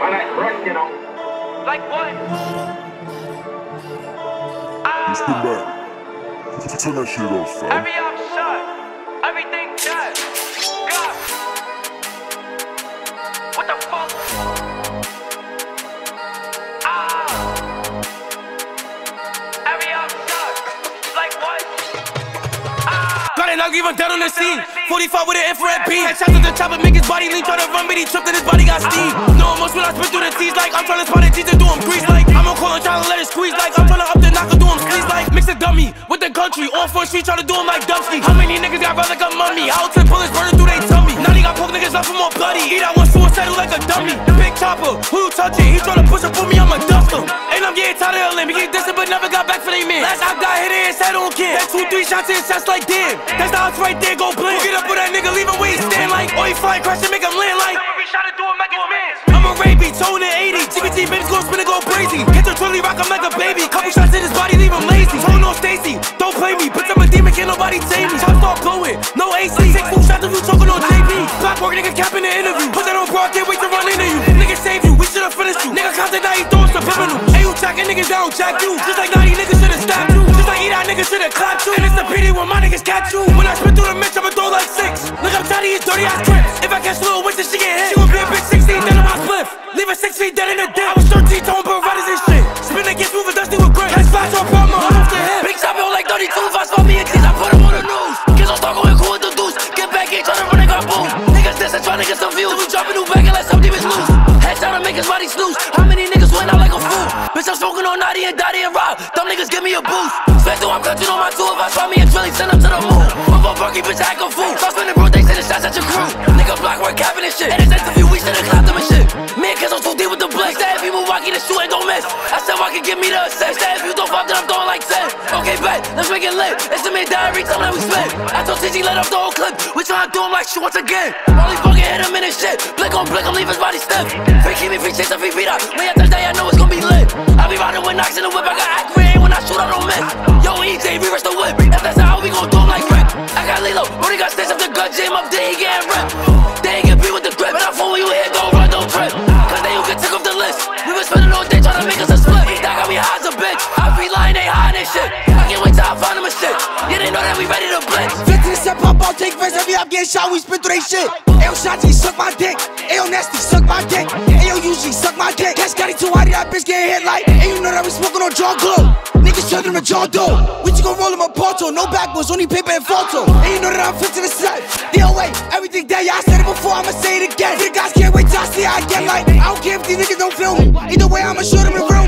When I rest, you know. Like what? You spin back. Turn that shit off, fam. Every up Knock even dead on the scene. 45 with an infrared beam. Headshots at the top and make his body lean. Try to run, but he tripped and his body got steam. No emotion when I spit through the teeth like I'm trying to spot the teeth and do him grease like I'm on call and trying to let it squeeze like I'm trying to up the knock and do him squeeze like mix a dummy with the country. On four street try to do him like Dubsky. How many niggas got run like a mummy? Out ten bullets burning through up for more bloody. Eat out one suicidal like a dummy. The Big chopper, who you touching? He tryna push up for me, I'ma dust him. And I'm getting tired of him. He keep dissing but never got back for they man. Last I got hit in his head on kid. That two, three shots in his chest like damn. That's the house right there, go blink. Get up with that nigga, leave him where he stand like. Oh, he flying, crash and make him land like. We shot it through him like. I'm a rapey, tone in 80. GBT baby's gon' spin and go crazy. Hit the trilly, rock him like a baby. Couple shots in his body, leave him lazy. Tone on Stacy, don't play me. Bitch, I'm a demon, can't nobody tame me. Shots start blowing, no AC. Six full shots if you choking on JP. Clockwork niggas capping the interview. Put that on broad, can't wait to run into you. Niggas save you, we should've finished you. Nigga contact now, he throwing subliminal. Hey, you jacking niggas down, jack you. Just like 90 niggas should've stabbed you. Just like eat out niggas should've clapped you. And it's the pity when my niggas catch you. When I spit through the mix, I'ma throw like six. Look, I'm tired of these dirty ass crips. If I catch little witches, she get hit. She gon' be a bitch 16, dead in my spliff. Leave her six feet dead in the dip. I was 13, throwing Berettas and We dropping new bag and let some demons loose. Headshot to make his body snooze. How many niggas went out like a fool? Bitch, I'm smoking on Naughty and Dottie and Rob. Dumb niggas give me a boost. Spent through, I'm clutching on my two. If I try me a Drilly, send them to the moon. Move up, Berkey, bitch, I act a fool. Start spinning bro, they sending shots at your crew. Nigga block, we're capping and shit. In this interview, we should've clapped them and shit. Me and If walkie, the shoe ain't gon' miss. I said, why can give me the assist? That if you don't fuck, then I'm throwing like 10. Okay, bet, let's make it lit. It's the mid diary, tell that we split. I told TG, let up the whole clip. We tryna do him like shit once again. Only fucking hit him in his shit. Blick on blick, I'm leave his body stiff. Free keep me free, chase the free beat up. When touch that, I know it's gonna be lit. I be riding with knocks in the whip, I got accurate when I shoot, I don't miss. Yo, EJ, reverse the whip. If that's how we gon' do him like Rick. I got Lilo, Brody got stitched up the gut, jam up, then he getting ripped. Bitch. I be lying, they shit. Can't wait till I find him a shit. Yeah, they know that we ready to blitz. 15 step up, I'll take first. Every up getting shot, we spin through they shit. Ayo, Shotty, suck my dick. Ayo, Nasty, suck my dick. Ayo, usually suck my dick. Cash got it too high, that bitch getting hit like. And you know that we smoking on John Glow. Niggas turn them to John Doe. We just gon' roll them a Porto. No backwards, only paper and photo. And you know that I'm to the set. DOA, everything that I said it before, I'ma say it again. The guys can't wait till I see I get like. I don't care if these niggas don't feel me. Either way, I'ma shoot them in room.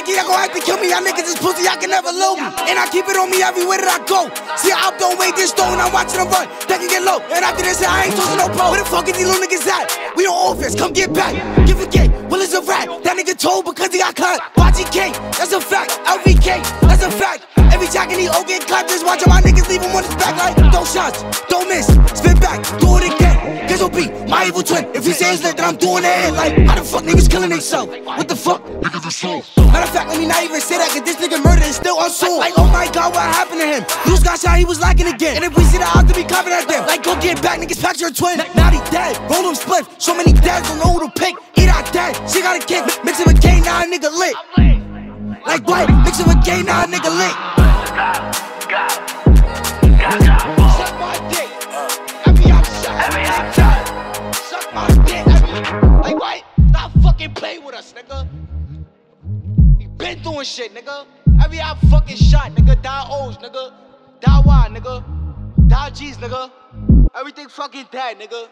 Like I gon' have to kill me. Y'all niggas is pussy, I can never lose me. And I keep it on me everywhere that I go. See, I don't wait this and I'm watching them run. They can get low. And after this, I ain't tossing no pro. Where the fuck is these little niggas at? We on offense, come get back. Give a gate, Will it's a rat. That nigga told because he got caught. YGK, that's a fact. LVK, that's a fact. Every jack and he O get clapped, just watch my niggas leave him on his back like throw shots, don't miss, spin back, do it again. Guess my evil twin. If he says that, then I'm doing it. Like, how the fuck niggas killing themselves? What the fuck? Niggas are slow. Matter of fact, let me not even say that, cause this nigga murdered is still unsolved. Like, oh my god, what happened to him? Bruce got shot, he was lacking again. And if we see the odds to be clapping at them, like, go get back, niggas, pack your twin. Now he dead, roll him split. So many dads don't know who to pick. Eat out dead, she got a kick. Mix it with K, now a nigga lit. Like, what? Mix it with K, now a nigga lit. Suck with us, nigga. We been doing shit, nigga. Every out fucking shot, nigga. Die O's, nigga. Die Y, nigga. Die G's, nigga. Everything fucking dead, nigga.